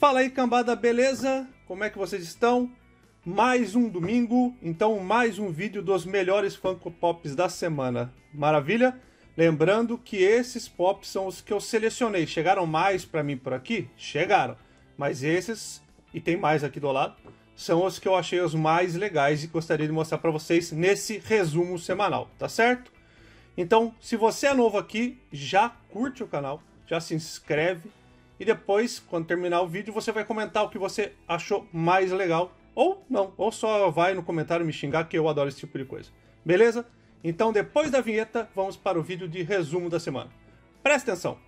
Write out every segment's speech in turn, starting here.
Fala aí, cambada, beleza? Como é que vocês estão? Mais um domingo, então mais um vídeo dos melhores Funko Pops da semana. Maravilha? Lembrando que esses pops são os que eu selecionei. Chegaram mais para mim por aqui? Chegaram. Mas esses, e tem mais aqui do lado, são os que eu achei os mais legais e gostaria de mostrar para vocês nesse resumo semanal, tá certo? Então, se você é novo aqui, já curte o canal, já se inscreve e depois, quando terminar o vídeo, você vai comentar o que você achou mais legal ou não, ou só vai no comentário me xingar que eu adoro esse tipo de coisa. Beleza? Então, depois da vinheta, vamos para o vídeo de resumo da semana. Presta atenção.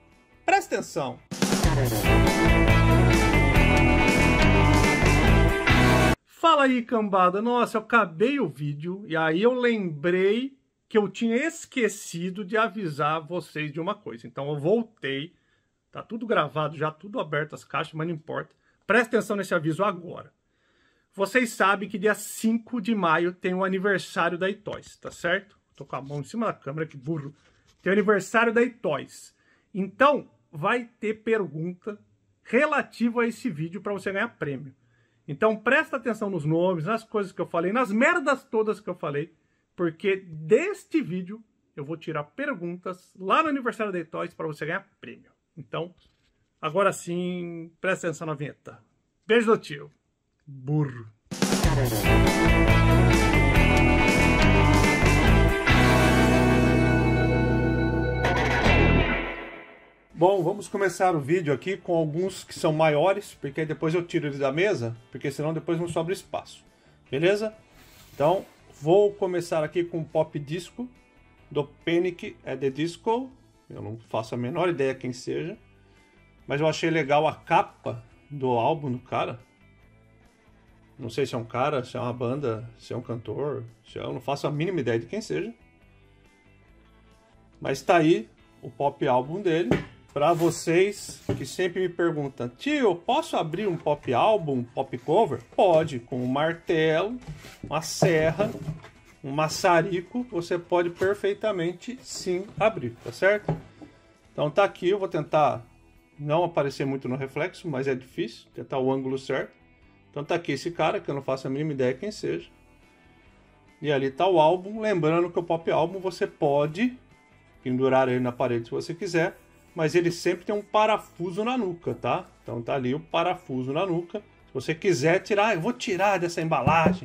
Presta atenção. Fala aí, cambada. Nossa, eu acabei o vídeo e aí eu lembrei que eu tinha esquecido de avisar vocês de uma coisa. Então eu voltei, tá tudo gravado já, tudo aberto as caixas, mas não importa. Presta atenção nesse aviso agora. Vocês sabem que dia 5 de maio tem o aniversário da Itoys, tá certo? Tô com a mão em cima da câmera, que burro. Tem o aniversário da Itoys. Então, vai ter pergunta relativa a esse vídeo para você ganhar prêmio. Então, presta atenção nos nomes, nas coisas que eu falei, nas merdas todas que eu falei porque deste vídeo eu vou tirar perguntas lá no aniversário da Toys para você ganhar prêmio. Então, agora sim, presta atenção na vinheta. Beijo do tio. Burro. Bom, vamos começar o vídeo aqui com alguns que são maiores, porque depois eu tiro eles da mesa, porque senão depois não sobra espaço. Beleza? Então, Vou começar aqui com pop disco do Panic at the Disco. Eu não faço a menor ideia quem seja. Mas eu achei legal a capa do álbum do cara. Não sei se é um cara, se é uma banda, se é um cantor. Se é, eu não faço a mínima ideia de quem seja. Mas está aí o pop álbum dele. Para vocês que sempre me perguntam, tio, posso abrir um pop álbum, um pop cover? Pode, com um martelo, uma serra, um maçarico, você pode perfeitamente sim abrir, tá certo? Então tá aqui, eu vou tentar não aparecer muito no reflexo, mas é difícil, tentar o ângulo certo. Então tá aqui esse cara, que eu não faço a mínima ideia quem seja. E ali tá o álbum, lembrando que o pop álbum você pode pendurar ele na parede se você quiser, mas ele sempre tem um parafuso na nuca, tá? Então tá ali o parafuso na nuca. Se você quiser tirar, eu vou tirar dessa embalagem.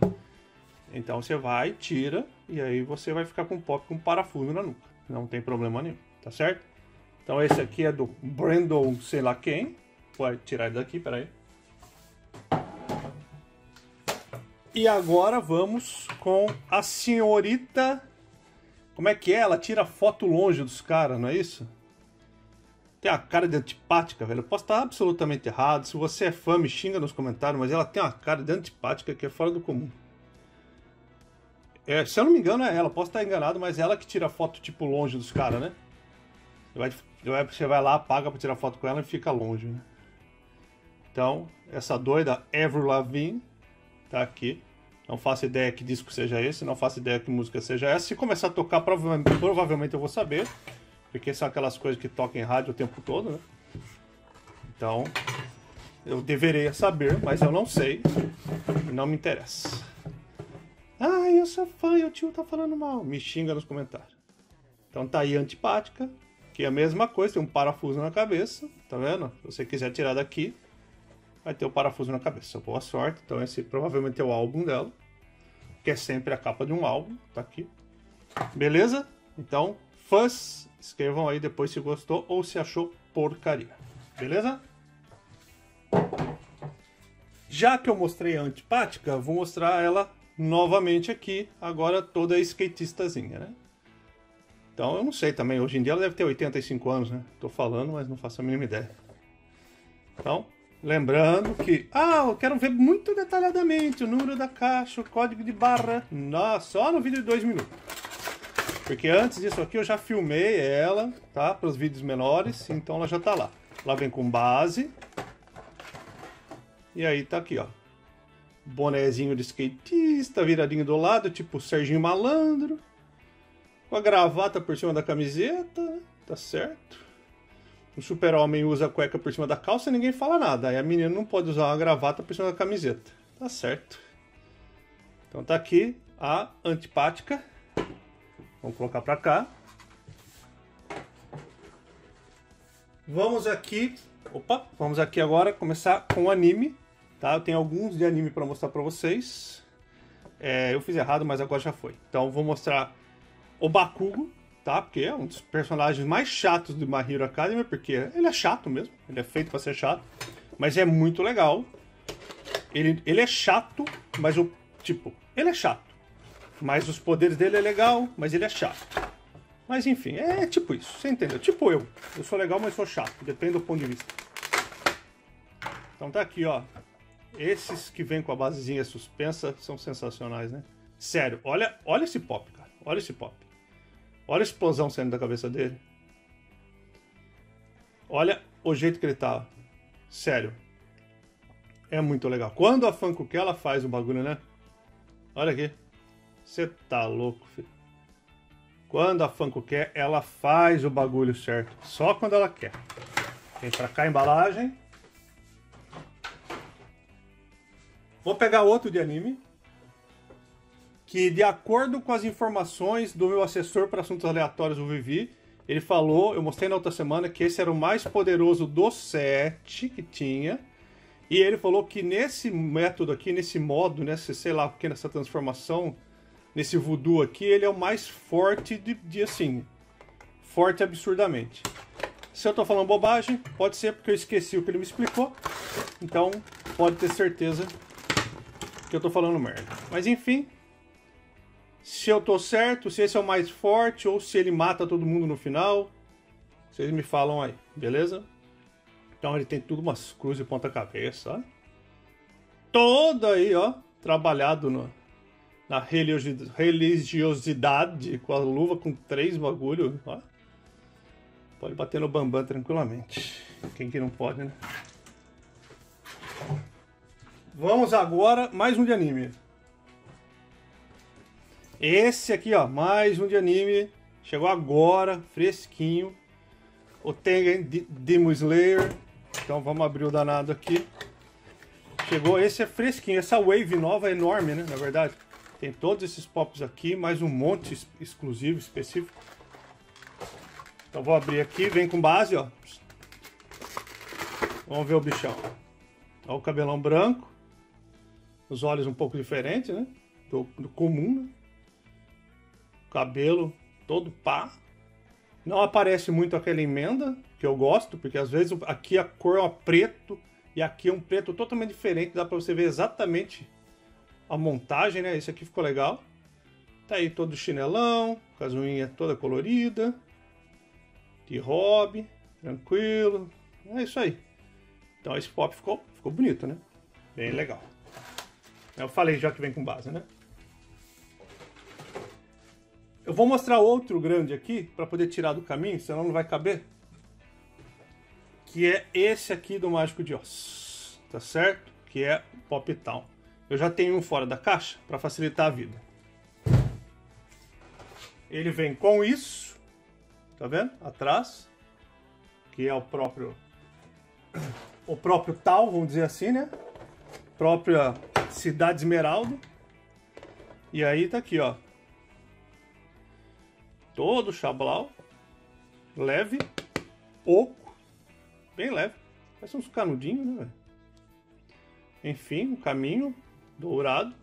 Então você vai, tira, e aí você vai ficar com pop com parafuso na nuca. Não tem problema nenhum, tá certo? Então esse aqui é do Brandon sei lá quem. Vai tirar ele daqui, peraí. E agora vamos com a senhorita... Como é que é? Ela tira foto longe dos caras, não é isso? tem a cara de antipática, velho. Eu posso estar absolutamente errado. Se você é fã, me xinga nos comentários, mas ela tem uma cara de antipática que é fora do comum. É, se eu não me engano, é ela. Posso estar enganado, mas é ela que tira foto, tipo, longe dos caras, né? Você vai lá, paga pra tirar foto com ela e fica longe, né? Então, essa doida Avril Lavigne tá aqui. Não faço ideia que disco seja esse, não faço ideia que música seja essa. Se começar a tocar, provavelmente, provavelmente eu vou saber. Porque são aquelas coisas que tocam em rádio o tempo todo, né? Então, eu deveria saber, mas eu não sei. E não me interessa. Ah, eu sou fã e o tio tá falando mal. Me xinga nos comentários. Então tá aí antipática, que é a mesma coisa, tem um parafuso na cabeça, tá vendo? Se você quiser tirar daqui, vai ter o um parafuso na cabeça. Boa sorte. Então esse provavelmente é o álbum dela, que é sempre a capa de um álbum, tá aqui. Beleza? Então, fãs Escrevam aí depois se gostou ou se achou porcaria. Beleza? Já que eu mostrei a antipática, vou mostrar ela novamente aqui, agora toda skatistazinha, né? Então eu não sei também, hoje em dia ela deve ter 85 anos, né? Tô falando, mas não faço a mínima ideia. Então, lembrando que... Ah, eu quero ver muito detalhadamente o número da caixa, o código de barra, Nossa, só no vídeo de 2 minutos. Porque antes disso aqui eu já filmei ela, tá? Para os vídeos menores, então ela já tá lá. Ela vem com base. E aí tá aqui, ó. Bonezinho de skatista, viradinho do lado, tipo Serginho Malandro. Com a gravata por cima da camiseta, né? tá certo? o super-homem usa a cueca por cima da calça e ninguém fala nada. Aí a menina não pode usar uma gravata por cima da camiseta. Tá certo. Então tá aqui a antipática. Vamos colocar pra cá. Vamos aqui... Opa! Vamos aqui agora começar com o anime. Tá? Eu tenho alguns de anime para mostrar para vocês. É, eu fiz errado, mas agora já foi. Então vou mostrar o Bakugo, tá? Porque é um dos personagens mais chatos do My Hero Academy, porque ele é chato mesmo, ele é feito para ser chato, mas é muito legal. Ele, ele é chato, mas o tipo, ele é chato. Mas os poderes dele é legal, mas ele é chato. Mas enfim, é tipo isso, você entendeu? Tipo eu. Eu sou legal, mas sou chato, depende do ponto de vista. Então tá aqui, ó. Esses que vêm com a basezinha suspensa são sensacionais, né? Sério, olha, olha esse pop, cara. Olha esse pop. Olha a explosão saindo da cabeça dele. Olha o jeito que ele tá. Sério. É muito legal. Quando a Funko quer, ela faz o bagulho, né? Olha aqui. Você tá louco, filho. Quando a Funko quer, ela faz o bagulho certo. Só quando ela quer. Vem pra cá a embalagem. Vou pegar outro de anime que de acordo com as informações do meu assessor para assuntos aleatórios, o Vivi, ele falou, eu mostrei na outra semana, que esse era o mais poderoso dos sete que tinha. E ele falou que nesse método aqui, nesse modo, nesse, sei lá, porque nessa transformação, nesse voodoo aqui, ele é o mais forte de, de assim, forte absurdamente. Se eu tô falando bobagem, pode ser porque eu esqueci o que ele me explicou. Então, pode ter certeza que eu tô falando merda. Mas enfim, se eu tô certo, se esse é o mais forte ou se ele mata todo mundo no final. Vocês me falam aí, beleza? Então ele tem tudo umas cruzes de ponta cabeça. Todo aí, ó, trabalhado no, na religiosidade, com a luva com três bagulho, ó. Pode bater no bambam tranquilamente. Quem que não pode, né? Vamos agora mais um de anime. Esse aqui, ó, mais um de anime. Chegou agora, fresquinho. O Tengen Demon Slayer. Então vamos abrir o danado aqui. Chegou, esse é fresquinho. Essa wave nova é enorme, né? Na verdade. Tem todos esses pops aqui, mais um monte exclusivo, específico. Então vou abrir aqui, vem com base, ó. Vamos ver o bichão. Olha o cabelão branco. Os olhos um pouco diferentes, né? Do, do comum, né? cabelo todo pá. Não aparece muito aquela emenda, que eu gosto, porque às vezes aqui a cor é um preto e aqui é um preto totalmente diferente, dá pra você ver exatamente a montagem, né? Esse aqui ficou legal. Tá aí todo chinelão, com as unhas toda colorida, de hobby, tranquilo. É isso aí. Então esse pop ficou, ficou bonito, né? Bem legal. Eu falei já que vem com base, né? Eu vou mostrar outro grande aqui para poder tirar do caminho, senão não vai caber. Que é esse aqui do Mágico de Oz, tá certo? Que é Pop Town. Eu já tenho um fora da caixa para facilitar a vida. Ele vem com isso, tá vendo? Atrás, que é o próprio o próprio tal, vamos dizer assim, né? Própria Cidade Esmeralda. E aí tá aqui, ó todo chablau, leve, oco, bem leve. Parece uns canudinhos, né, velho? Enfim, um caminho dourado.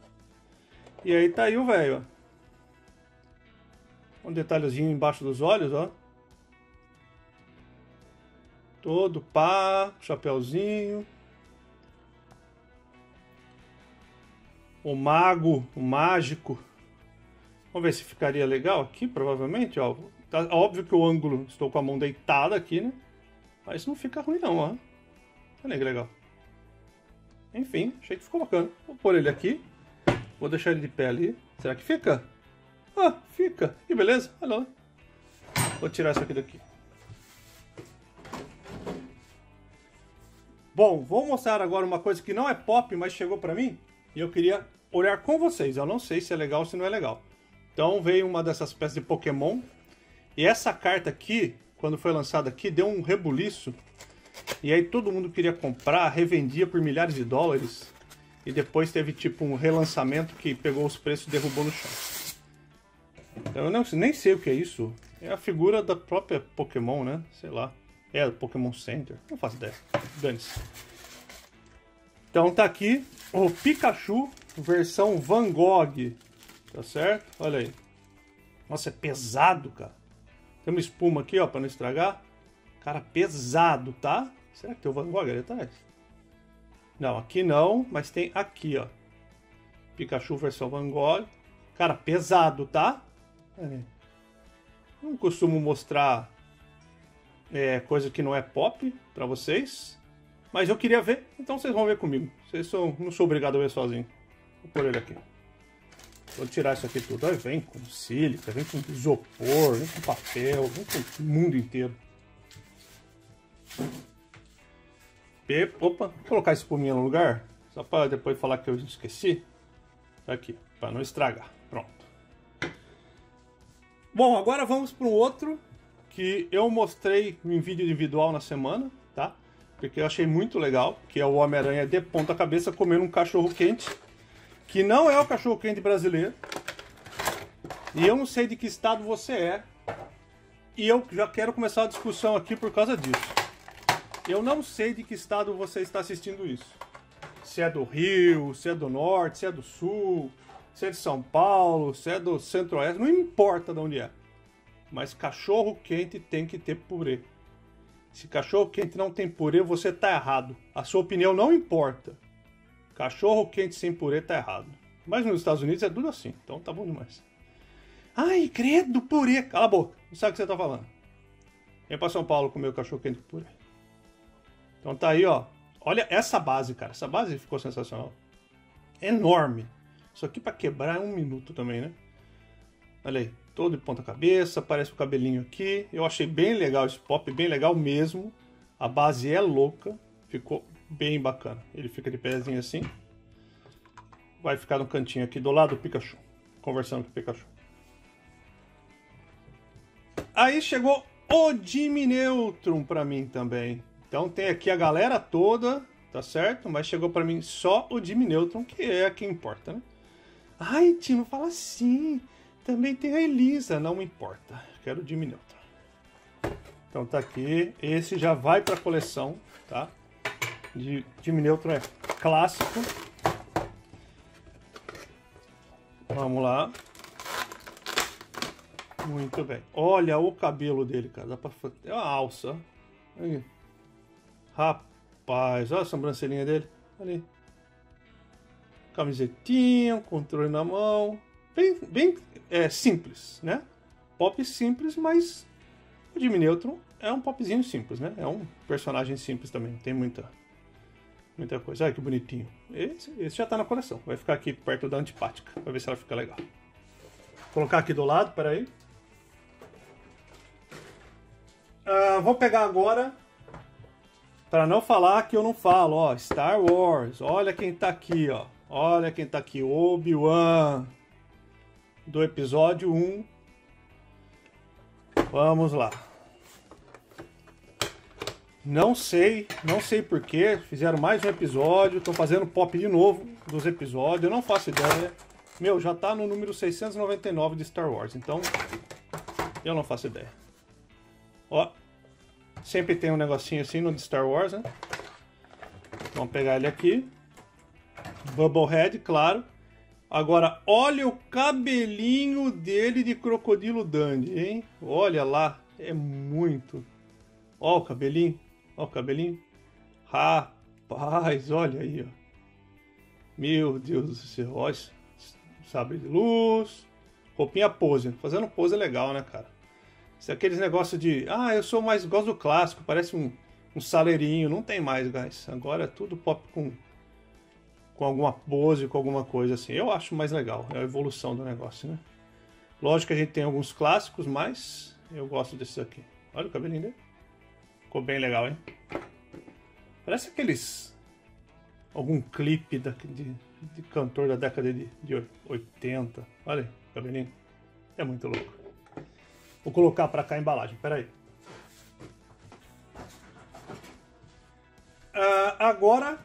E aí tá aí o velho, ó. Um detalhezinho embaixo dos olhos, ó. Todo pá, chapéuzinho. O mago, o mágico Vamos ver se ficaria legal aqui, provavelmente, ó. Tá óbvio que o ângulo, estou com a mão deitada aqui, né? Mas não fica ruim não, ó. Olha que legal. Enfim, achei que ficou bacana. Vou pôr ele aqui. Vou deixar ele de pé ali. Será que fica? Ah, fica. Que beleza. Olha lá. Vou tirar isso aqui daqui. Bom, vou mostrar agora uma coisa que não é pop, mas chegou pra mim. E eu queria olhar com vocês. Eu não sei se é legal ou se não é legal. Então veio uma dessas peças de Pokémon. E essa carta aqui quando foi lançado aqui, deu um rebuliço. E aí todo mundo queria comprar, revendia por milhares de dólares. E depois teve tipo um relançamento que pegou os preços e derrubou no chão. Eu não, nem sei o que é isso. É a figura da própria Pokémon, né? Sei lá. É, Pokémon Center. Não faço ideia. Dane-se. Então tá aqui o Pikachu versão Van Gogh. Tá certo? Olha aí. Nossa, é pesado, cara. Tem uma espuma aqui, ó, pra não estragar. Cara, pesado, tá? Será que tem o Van Gogh ali atrás? Não, aqui não, mas tem aqui, ó. Pikachu versão Van Gogh. Cara, pesado, tá? Não costumo mostrar é, coisa que não é pop pra vocês. Mas eu queria ver, então vocês vão ver comigo. Vocês são, não sou obrigado a ver sozinho. Vou pôr ele aqui. Vou tirar isso aqui tudo. Aí vem com sílica, vem com isopor, vem com papel, vem com o mundo inteiro. E, opa, vou colocar esse espuminha no lugar, só para depois falar que eu esqueci. Tá aqui, para não estragar. Pronto. Bom, agora vamos para um outro que eu mostrei em vídeo individual na semana, tá? Porque eu achei muito legal, que é o Homem-Aranha de ponta cabeça comendo um cachorro quente que não é o cachorro quente brasileiro. E eu não sei de que estado você é. E eu já quero começar a discussão aqui por causa disso. Eu não sei de que estado você está assistindo isso. Se é do Rio, se é do Norte, se é do Sul, se é de São Paulo, se é do Centro-Oeste, não importa de onde é. Mas cachorro quente tem que ter purê. Se cachorro quente não tem purê, você está errado. A sua opinião não importa. Cachorro quente sem purê tá errado. Mas nos Estados Unidos é tudo assim, então tá bom demais. Ai, credo, purê. Cala a boca, não sabe o que você tá falando. Vem pra São Paulo comer o cachorro quente com purê. Então tá aí, ó. Olha essa base, cara. Essa base ficou sensacional. Enorme. Isso aqui para quebrar é um minuto também, né? Olha aí, todo de ponta cabeça, parece o cabelinho aqui. Eu achei bem legal esse pop, bem legal mesmo. A base é louca, ficou bem bacana. Ele fica de pezinho assim. Vai ficar no cantinho aqui do lado do Pikachu. Conversando com o Pikachu. Aí chegou o Jimmy Neutron pra mim também. Então tem aqui a galera toda, tá certo? Mas chegou pra mim só o Jimmy Neutron, que é a que importa, né? Ai, Tino, fala assim. Também tem a Elisa, não importa. Quero o Jimmy Neutron. Então tá aqui. Esse já vai pra coleção, tá? De time neutro é clássico. Vamos lá. Muito bem. Olha o cabelo dele, cara. Dá pra... É uma alça. Aí. Rapaz, olha a sobrancelhinha dele. Ali. Camisetinha, controle na mão. Bem, bem é, simples, né? Pop simples, mas o Jimmy Neutron é um popzinho simples, né? É um personagem simples também. Não tem muita Muita coisa. Olha que bonitinho. Esse, esse já tá na coleção. Vai ficar aqui perto da antipática. Pra ver se ela fica legal. Vou colocar aqui do lado, peraí. Uh, vou pegar agora. Para não falar que eu não falo, ó. Star Wars. Olha quem tá aqui, ó. Olha quem tá aqui. Obi-Wan. Do episódio 1. Vamos lá. Não sei, não sei porquê. Fizeram mais um episódio. Estão fazendo pop de novo dos episódios. Eu não faço ideia. Meu, já tá no número 699 de Star Wars. Então, eu não faço ideia. Ó, sempre tem um negocinho assim no de Star Wars, né? Vamos pegar ele aqui. Bubblehead, claro. Agora, olha o cabelinho dele de crocodilo dandy, hein? Olha lá, é muito. Ó o cabelinho. Ó o cabelinho. Rapaz, olha aí, ó. Meu Deus do céu. Olha, sabre de luz. Roupinha pose. Fazendo pose é legal, né, cara? Isso é aqueles negócios de. Ah, eu sou mais. Gosto do clássico. Parece um, um saleirinho. Não tem mais, guys. Agora é tudo pop com. Com alguma pose, com alguma coisa assim. Eu acho mais legal. É a evolução do negócio, né? Lógico que a gente tem alguns clássicos, mas eu gosto desses aqui. Olha o cabelinho dele. Ficou bem legal, hein? Parece aqueles. algum clipe da, de, de cantor da década de, de 80. Olha aí, tá cabelinho. É muito louco. Vou colocar pra cá a embalagem, peraí. Uh, agora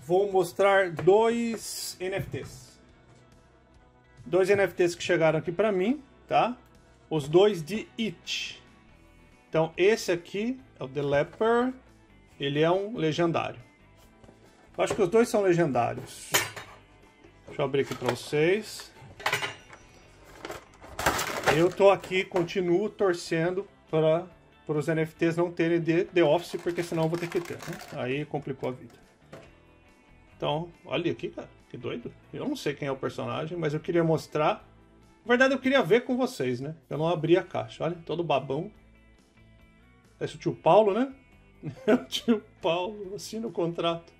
vou mostrar dois NFTs. Dois NFTs que chegaram aqui pra mim, tá? Os dois de It. Então esse aqui é o The Leper, ele é um legendário. Eu acho que os dois são legendários. Deixa eu abrir aqui para vocês. Eu tô aqui, continuo torcendo para os NFTs não terem The, The Office, porque senão eu vou ter que ter. Né? Aí complicou a vida. Então, olha aqui, cara, que doido. Eu não sei quem é o personagem, mas eu queria mostrar. Na verdade, eu queria ver com vocês, né? Eu não abri a caixa. Olha, todo babão. É o tio Paulo, né? É o tio Paulo, assina o contrato.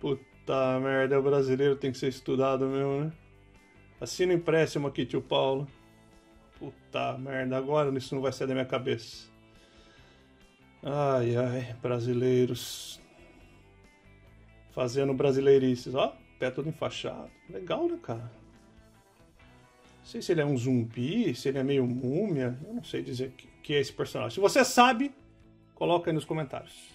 Puta merda, o brasileiro tem que ser estudado mesmo, né? Assina o empréstimo aqui, tio Paulo. Puta merda, agora isso não vai sair da minha cabeça. Ai, ai, brasileiros. Fazendo brasileirices. Ó, pé todo enfaixado. Legal, né, cara? Não sei se ele é um zumbi, se ele é meio múmia. Eu não sei dizer que, que é esse personagem. Se você sabe, coloca aí nos comentários.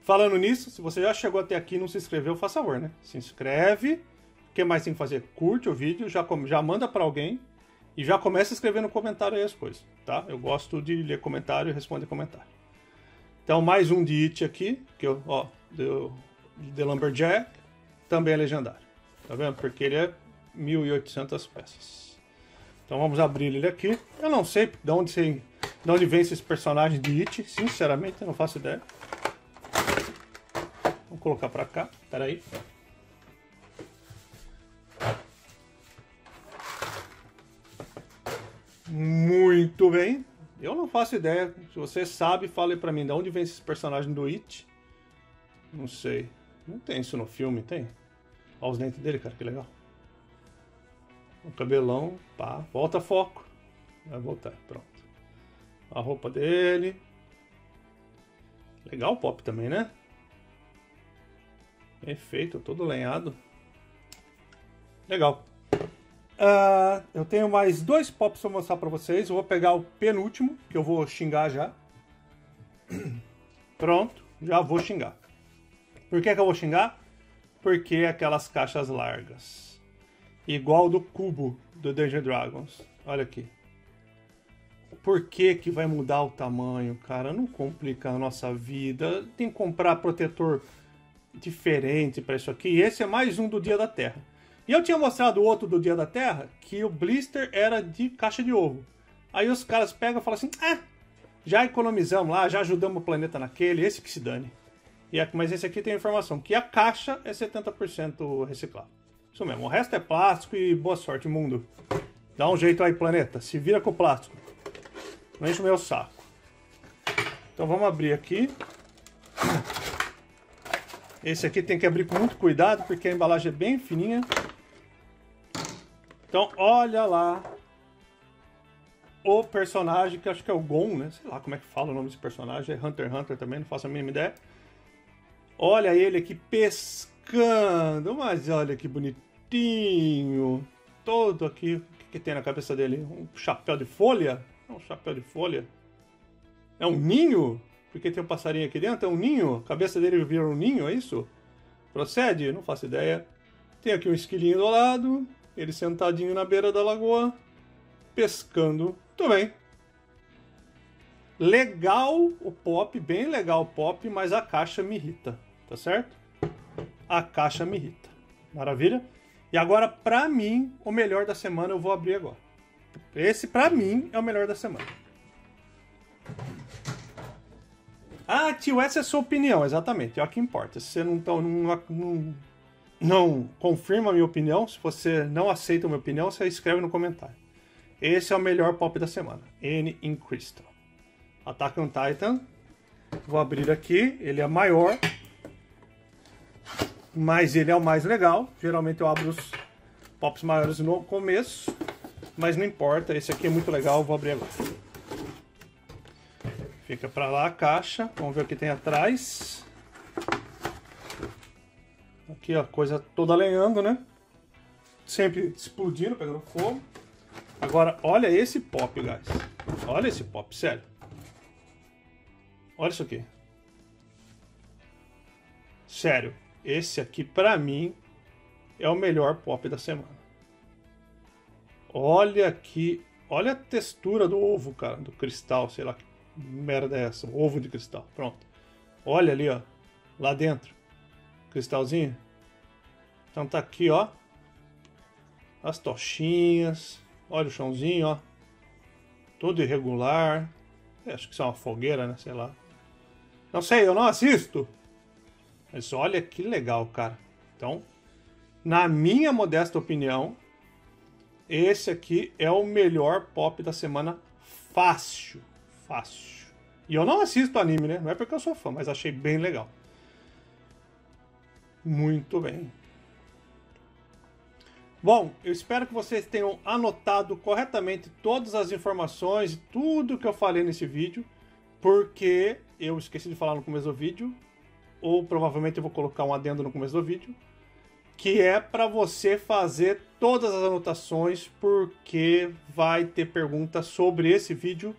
Falando nisso, se você já chegou até aqui e não se inscreveu, faça favor, né? Se inscreve. O que mais tem que fazer? Curte o vídeo, já, já manda para alguém e já começa a escrever no comentário aí as coisas, tá? Eu gosto de ler comentário e responder comentário. Então, mais um de It aqui, que eu, ó, do, The Lumberjack, também é legendário. Tá vendo? Porque ele é 1.800 peças. Então vamos abrir ele aqui. Eu não sei de onde, de onde vem esses personagens de It, sinceramente, eu não faço ideia. Vamos colocar pra cá, peraí. aí. Muito bem. Eu não faço ideia. Se você sabe, fale para mim de onde vem esses personagens do It. Não sei. Não tem isso no filme, tem? Olha os dentes dele, cara, que legal. O cabelão, pá, volta foco. Vai voltar, pronto. A roupa dele. Legal o pop também, né? Bem feito, todo lenhado. Legal. Uh, eu tenho mais dois pops para mostrar para vocês. Eu vou pegar o penúltimo, que eu vou xingar já. Pronto, já vou xingar. Por que, que eu vou xingar? Porque é aquelas caixas largas. Igual do cubo do Dungeon Dragons. Olha aqui. Por que, que vai mudar o tamanho, cara? Não complica a nossa vida. Tem que comprar protetor diferente para isso aqui. Esse é mais um do Dia da Terra. E eu tinha mostrado outro do Dia da Terra, que o blister era de caixa de ovo. Aí os caras pegam e falam assim: ah, já economizamos lá, já ajudamos o planeta naquele, esse que se dane. E é, mas esse aqui tem a informação que a caixa é 70% reciclável. Isso mesmo, o resto é plástico e boa sorte, mundo. Dá um jeito aí, planeta. Se vira com o plástico. Não enche o meu saco. Então vamos abrir aqui. Esse aqui tem que abrir com muito cuidado, porque a embalagem é bem fininha. Então, olha lá o personagem, que acho que é o Gon, né? Sei lá como é que fala o nome desse personagem. É Hunter x Hunter também, não faço a mínima ideia. Olha ele aqui pescando, mas olha que bonitinho. Todo aqui, o que, que tem na cabeça dele? Um chapéu de folha? É um chapéu de folha. É um ninho? Porque tem um passarinho aqui dentro? É um ninho? A cabeça dele vira um ninho, é isso? Procede? Não faço ideia. Tem aqui um esquilinho do lado. Ele sentadinho na beira da lagoa, pescando. Tudo bem. Legal o pop, bem legal o pop, mas a caixa me irrita, tá certo? A caixa me irrita. Maravilha? E agora, pra mim, o melhor da semana eu vou abrir agora. Esse, pra mim, é o melhor da semana. Ah, tio, essa é a sua opinião, exatamente. É o que importa. Se você não, não, não não confirma a minha opinião, se você não aceita a minha opinião, você escreve no comentário. Esse é o melhor pop da semana. N in Crystal. Attack on Titan. Vou abrir aqui. Ele é maior. Mas ele é o mais legal. Geralmente eu abro os pops maiores no começo. Mas não importa. Esse aqui é muito legal. Vou abrir agora. Fica para lá a caixa. Vamos ver o que tem atrás. Aqui a coisa toda lenhando, né? Sempre explodindo, pegando fogo. Agora, olha esse pop, guys. Olha esse pop, sério. Olha isso aqui. Sério, esse aqui pra mim é o melhor pop da semana. Olha aqui, olha a textura do ovo, cara, do cristal, sei lá que merda é essa, ovo de cristal. Pronto. Olha ali, ó, lá dentro. Cristalzinho. Então tá aqui, ó. As tochinhas. Olha o chãozinho, ó. Todo irregular. É, acho que isso é uma fogueira, né? Sei lá. Não sei, eu não assisto. Mas olha que legal, cara. Então, na minha modesta opinião, esse aqui é o melhor pop da semana fácil. Fácil. E eu não assisto anime, né? Não é porque eu sou fã, mas achei bem legal. Muito bem. Bom, eu espero que vocês tenham anotado corretamente todas as informações tudo que eu falei nesse vídeo, porque eu esqueci de falar no começo do vídeo, ou provavelmente eu vou colocar um adendo no começo do vídeo, que é para você fazer todas as anotações, porque vai ter perguntas sobre esse vídeo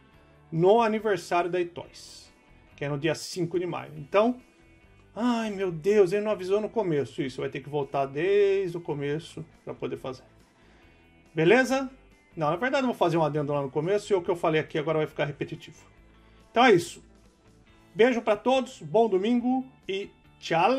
no aniversário da Itoys, que é no dia 5 de maio. Então, ai meu Deus, ele não avisou no começo. Isso vai ter que voltar desde o começo para poder fazer. Beleza? Não, na verdade eu vou fazer um adendo lá no começo e o que eu falei aqui agora vai ficar repetitivo. Então é isso. Beijo para todos, bom domingo e tchau!